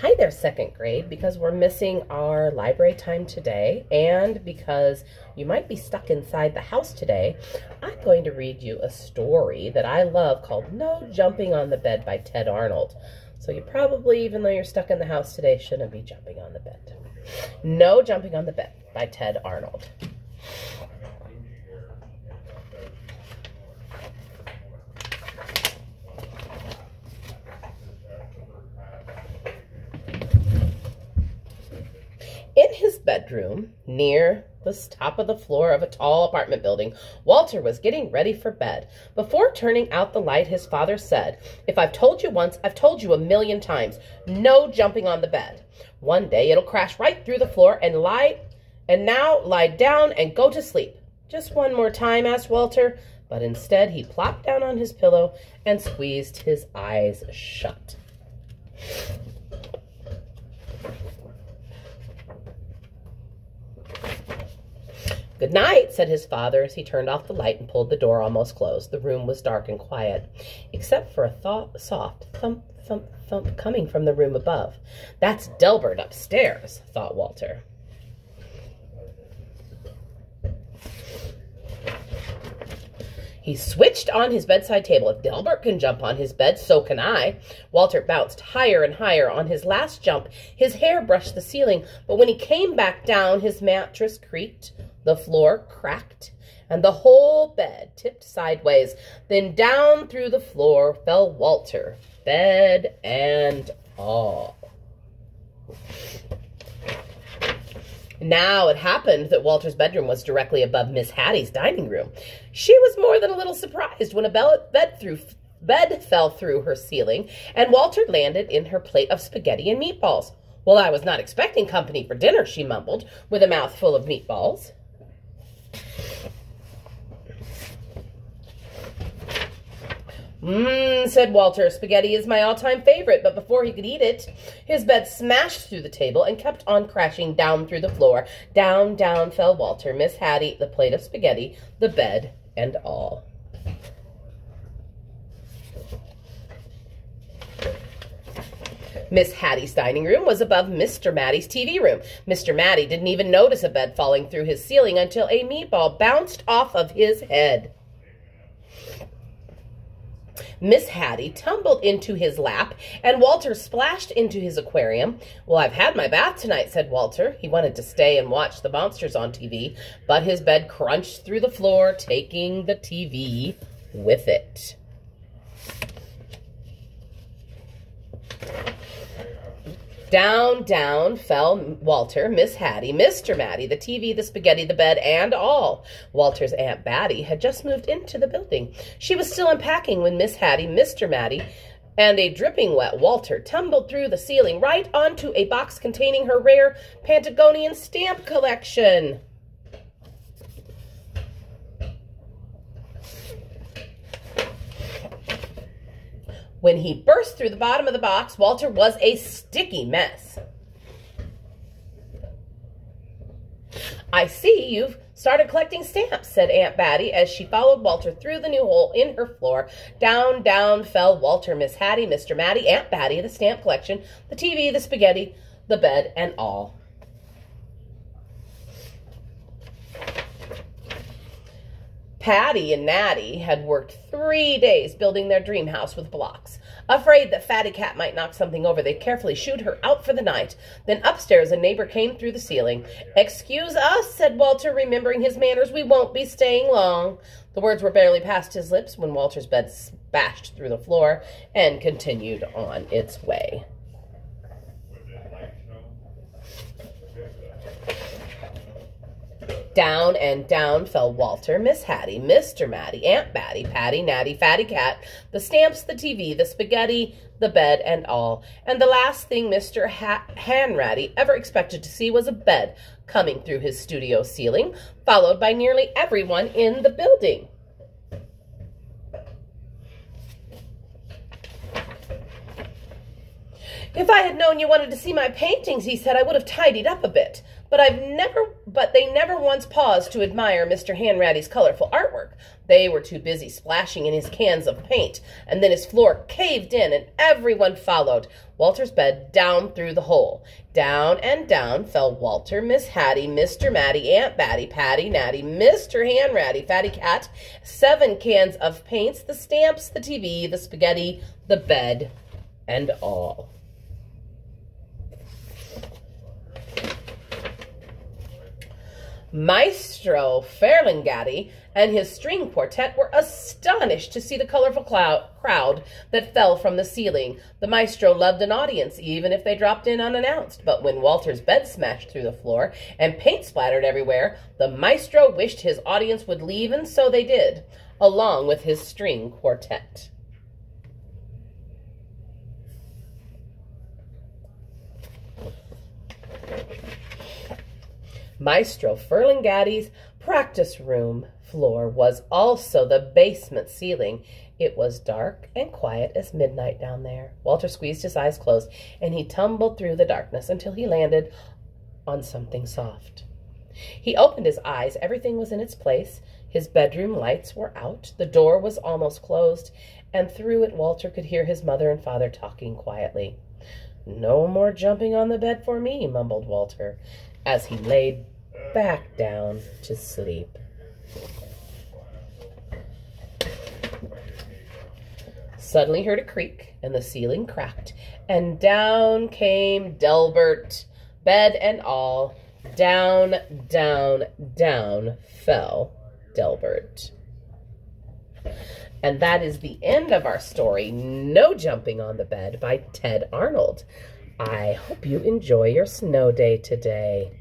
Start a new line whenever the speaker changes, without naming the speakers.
Hi there, second grade, because we're missing our library time today and because you might be stuck inside the house today, I'm going to read you a story that I love called No Jumping on the Bed by Tedd Arnold. So you probably, even though you're stuck in the house today, shouldn't be jumping on the bed. No Jumping on the Bed by Tedd Arnold. In his bedroom, near the top of the floor of a tall apartment building, Walter was getting ready for bed. Before turning out the light, his father said, If I've told you once, I've told you a million times. No jumping on the bed. One day it'll crash right through the floor and lie and now lie down and go to sleep. Just one more time, asked Walter, but instead he plopped down on his pillow and squeezed his eyes shut. Good night, said his father as he turned off the light and pulled the door almost closed. The room was dark and quiet, except for a soft thump, thump, thump coming from the room above. That's Delbert upstairs, thought Walter. He switched on his bedside table. If Delbert can jump on his bed, so can I. Walter bounced higher and higher. On his last jump, his hair brushed the ceiling, but when he came back down, his mattress creaked the floor cracked, and the whole bed tipped sideways. Then down through the floor fell Walter, bed and all. Now it happened that Walter's bedroom was directly above Miss Hattie's dining room. She was more than a little surprised when a bed, through, bed fell through her ceiling and Walter landed in her plate of spaghetti and meatballs. Well, I was not expecting company for dinner, she mumbled, with a mouth full of meatballs. Mmm, said Walter. Spaghetti is my all-time favorite, but before he could eat it, his bed smashed through the table and kept on crashing down through the floor. Down, down fell Walter, Miss Hattie, the plate of spaghetti, the bed, and all. Miss Hattie's dining room was above Mr. Mattie's TV room. Mr. Mattie didn't even notice a bed falling through his ceiling until a meatball bounced off of his head. Miss Hattie tumbled into his lap, and Walter splashed into his aquarium. Well, I've had my bath tonight, said Walter. He wanted to stay and watch the monsters on TV, but his bed crunched through the floor, taking the TV with it. Down, down fell Walter, Miss Hattie, Mr. Mattie, the TV, the spaghetti, the bed, and all. Walter's Aunt Batty had just moved into the building. She was still unpacking when Miss Hattie, Mr. Mattie, and a dripping wet Walter tumbled through the ceiling right onto a box containing her rare Pantagonian stamp collection. When he burst through the bottom of the box, Walter was a sticky mess. I see you've started collecting stamps, said Aunt Batty as she followed Walter through the new hole in her floor. Down, down fell Walter, Miss Hattie, Mr. Mattie, Aunt Batty, the stamp collection, the TV, the spaghetti, the bed, and all. Patty and Natty had worked three days building their dream house with blocks. Afraid that Fatty Cat might knock something over, they carefully shooed her out for the night. Then upstairs, a neighbor came through the ceiling. Excuse us, said Walter, remembering his manners. We won't be staying long. The words were barely past his lips when Walter's bed bashed through the floor and continued on its way. Down and down fell Walter, Miss Hattie, Mr. Mattie, Aunt Batty, Patty, Natty, Fatty Cat, the stamps, the TV, the spaghetti, the bed, and all. And the last thing Mr. Hat Hanratty ever expected to see was a bed coming through his studio ceiling, followed by nearly everyone in the building. If I had known you wanted to see my paintings, he said, I would have tidied up a bit. But I've never, but they never once paused to admire Mr. Hanratty's colorful artwork. They were too busy splashing in his cans of paint, and then his floor caved in, and everyone followed Walter's bed down through the hole. Down and down fell Walter, Miss Hattie, Mr. Mattie, Aunt Batty, Patty, Natty, Mr. Hanratty, Fatty Cat, seven cans of paints, the stamps, the TV, the spaghetti, the bed, and all. Maestro Ferlinghetti and his string quartet were astonished to see the colorful cloud, crowd that fell from the ceiling. The maestro loved an audience, even if they dropped in unannounced. But when Walter's bed smashed through the floor and paint splattered everywhere, the maestro wished his audience would leave, and so they did, along with his string quartet. Maestro Ferlinghetti's practice room floor was also the basement ceiling. It was dark and quiet as midnight down there. Walter squeezed his eyes closed, and he tumbled through the darkness until he landed on something soft. He opened his eyes. Everything was in its place. His bedroom lights were out. The door was almost closed, and through it Walter could hear his mother and father talking quietly. No more jumping on the bed for me, mumbled Walter as he laid back down to sleep. Suddenly heard a creak, and the ceiling cracked, and down came Delbert, bed and all. Down, down, down fell Delbert. And that is the end of our story, No Jumping on the Bed by Tedd Arnold. I hope you enjoy your snow day today.